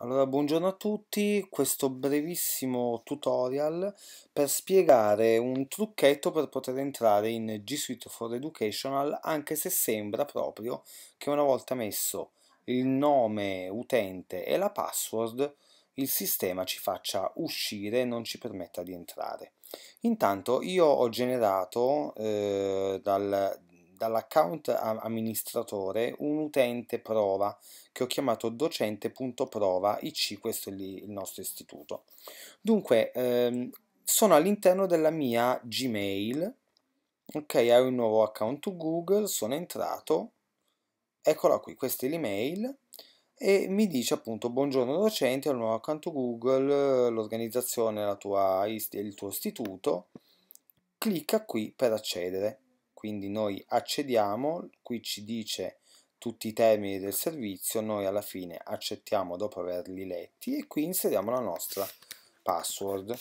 Allora, buongiorno a tutti, questo brevissimo tutorial per spiegare un trucchetto per poter entrare in G Suite for Educational anche se sembra proprio che una volta messo il nome utente e la password il sistema ci faccia uscire e non ci permetta di entrare. Intanto io ho generato eh, dal, dall'account amministratore un utente prova che ho chiamato docente.prova IC, questo è il nostro istituto. Dunque, ehm, sono all'interno della mia Gmail, ok, hai un nuovo account Google, sono entrato, eccola qui, questa è l'email, e mi dice appunto buongiorno docente, ho il nuovo account Google, l'organizzazione il tuo istituto, clicca qui per accedere quindi noi accediamo, qui ci dice tutti i termini del servizio, noi alla fine accettiamo dopo averli letti e qui inseriamo la nostra password.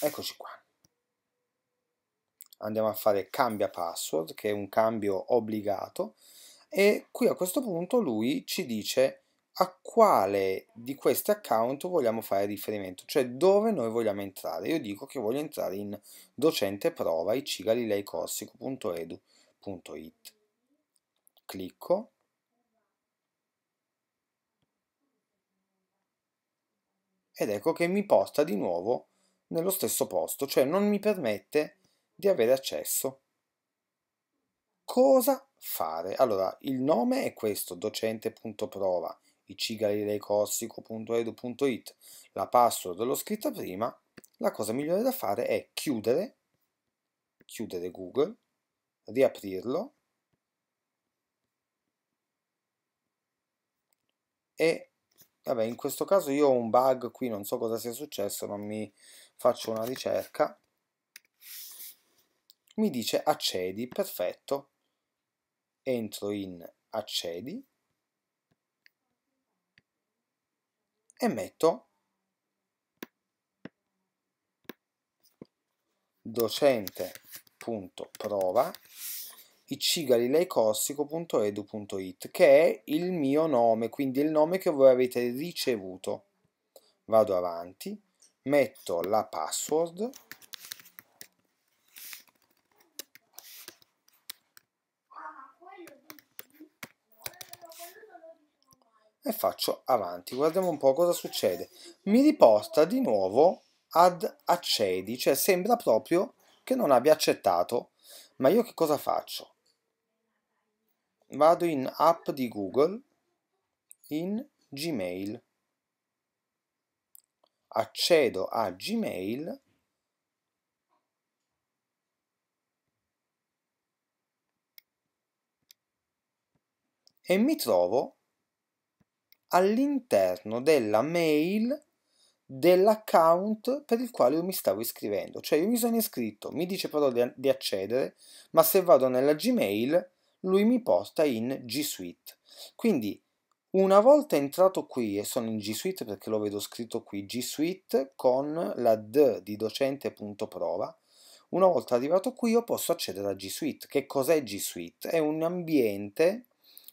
Eccoci qua. Andiamo a fare cambia password, che è un cambio obbligato, e qui a questo punto lui ci dice a quale di questi account vogliamo fare riferimento, cioè dove noi vogliamo entrare. Io dico che voglio entrare in docente prova icgalileicorsico.edu.it. Clicco. Ed ecco che mi porta di nuovo nello stesso posto, cioè non mi permette di avere accesso. Cosa fare? Allora, il nome è questo, docente.prova icgalileicorsico.edu.it la password l'ho scritta prima, la cosa migliore da fare è chiudere, chiudere Google, riaprirlo e vabbè in questo caso io ho un bug qui, non so cosa sia successo, ma mi faccio una ricerca. Mi dice accedi, perfetto. Entro in accedi e metto docente.prova icgalileicorsico.edu.it che è il mio nome, quindi il nome che voi avete ricevuto. Vado avanti, metto la password e faccio avanti. Guardiamo un po' cosa succede. Mi riporta di nuovo ad accedi, cioè sembra proprio che non abbia accettato. Ma io che cosa faccio? Vado in app di Google, in Gmail. Accedo a Gmail e mi trovo all'interno della mail dell'account per il quale io mi stavo iscrivendo. Cioè io mi sono iscritto, mi dice però di, di accedere, ma se vado nella Gmail lui mi porta in G Suite. Quindi una volta entrato qui e sono in G Suite perché lo vedo scritto qui G Suite con la D di docente.prova, una volta arrivato qui io posso accedere a G Suite. Che cos'è G Suite? È un ambiente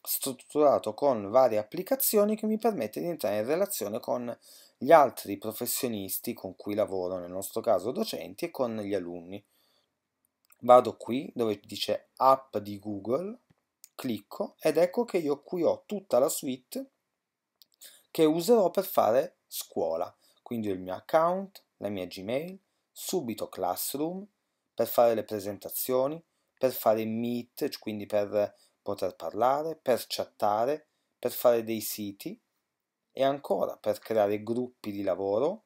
strutturato con varie applicazioni che mi permette di entrare in relazione con gli altri professionisti con cui lavoro, nel nostro caso docenti, e con gli alunni. Vado qui dove dice app di Google, clicco ed ecco che io qui ho tutta la suite che userò per fare scuola. Quindi il mio account, la mia Gmail, subito Classroom per fare le presentazioni, per fare Meet, quindi per poter parlare, per chattare, per fare dei siti e ancora per creare gruppi di lavoro,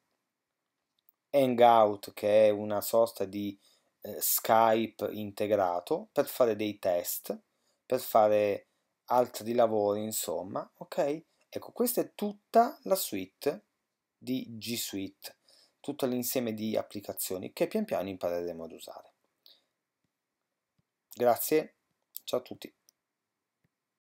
Hangout che è una sorta di eh, Skype integrato, per fare dei test, per fare altri lavori, insomma, ok? Ecco, questa è tutta la suite di G Suite, tutto l'insieme di applicazioni che pian piano impareremo ad usare. Grazie, ciao a tutti.